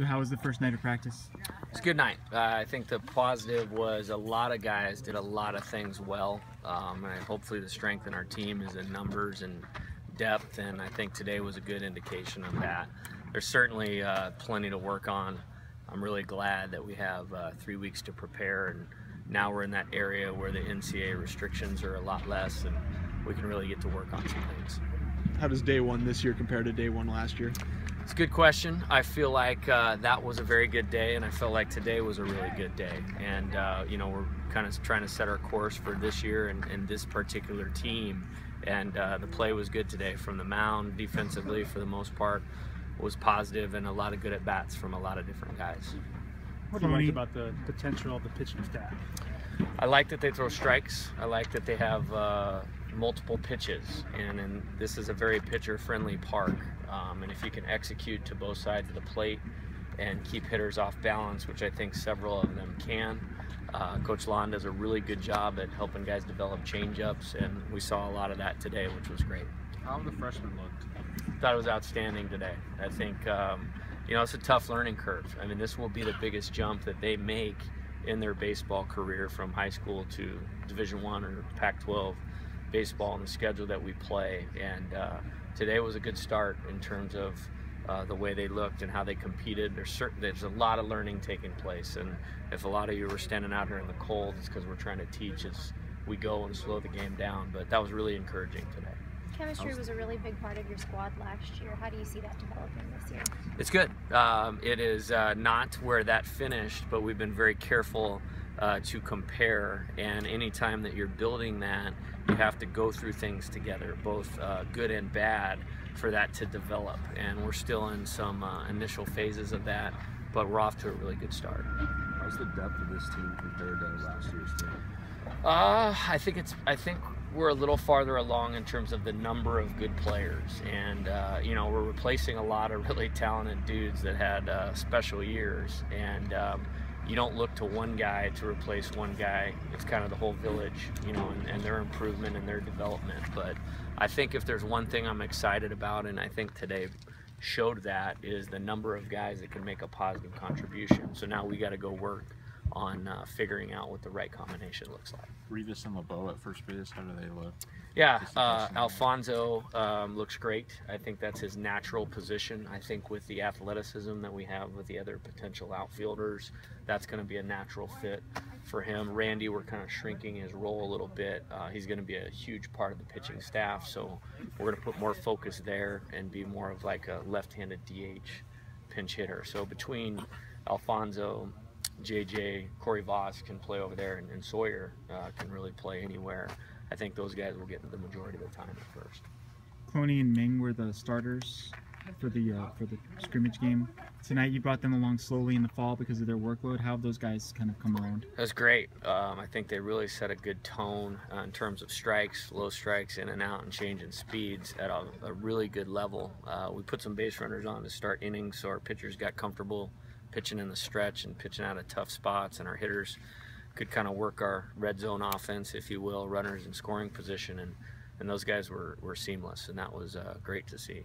So how was the first night of practice? It's a good night. Uh, I think the positive was a lot of guys did a lot of things well. Um, and hopefully the strength in our team is in numbers and depth, and I think today was a good indication of that. There's certainly uh, plenty to work on. I'm really glad that we have uh, three weeks to prepare, and now we're in that area where the NCAA restrictions are a lot less, and we can really get to work on some things. How does day one this year compare to day one last year? It's a good question. I feel like uh, that was a very good day, and I feel like today was a really good day. And uh, you know, we're kind of trying to set our course for this year and, and this particular team. And uh, the play was good today from the mound, defensively for the most part, was positive, and a lot of good at bats from a lot of different guys. What do you like about the potential of the pitching staff? I like that they throw strikes. I like that they have uh, multiple pitches, and, and, this is a very pitcher-friendly park. Um, and if you can execute to both sides of the plate and keep hitters off balance, which I think several of them can, uh, Coach Lawn does a really good job at helping guys develop change-ups and we saw a lot of that today, which was great. How the freshmen looked? Thought it was outstanding today. I think um, you know it's a tough learning curve. I mean, this will be the biggest jump that they make in their baseball career from high school to Division One or Pac-12 baseball and the schedule that we play. And uh, today was a good start in terms of uh, the way they looked and how they competed. There's certain there's a lot of learning taking place, and if a lot of you were standing out here in the cold, it's because we're trying to teach as we go and slow the game down. But that was really encouraging today. Chemistry was a really big part of your squad last year. How do you see that developing this year? It's good. Um, it is uh, not where that finished, but we've been very careful uh, to compare. And anytime that you're building that, you have to go through things together, both uh, good and bad, for that to develop. And we're still in some uh, initial phases of that, but we're off to a really good start. How's the depth of this team compared to last year's team? Uh, I think it's. I think we're a little farther along in terms of the number of good players, and uh, you know we're replacing a lot of really talented dudes that had uh, special years, and um, you don't look to one guy to replace one guy. It's kind of the whole village, you know, and, and, their improvement and their development. But I think if there's one thing I'm excited about, and I think today showed that, is the number of guys that can make a positive contribution. So now we got to go work on uh, figuring out what the right combination looks like. Rivas and LaBaut at first base, how do they look? Yeah, uh, Alfonso um, looks great. I think that's his natural position. I think with the athleticism that we have with the other potential outfielders, that's going to be a natural fit for him. Randy, we're kind of shrinking his role a little bit. Uh, he's going to be a huge part of the pitching staff, so we're going to put more focus there and be more of like a left-handed DH pinch hitter. So between Alfonso, JJ, Corey Voss can play over there, and, and Sawyer uh, can really play anywhere. I think those guys will get the majority of the time at first. Cloney and Ming were the starters for the uh, for the scrimmage game tonight. You brought them along slowly in the fall because of their workload. How have those guys kind of come around? That was great. Um, I think they really set a good tone uh, in terms of strikes, low strikes, in and out, and changing speeds at a, a really good level. Uh, we put some base runners on to start innings, so our pitchers got comfortable pitching in the stretch and pitching out of tough spots, and our hitters could kind of work our red zone offense, if you will, runners in scoring position, and, and those guys were, were seamless, and that was uh, great to see.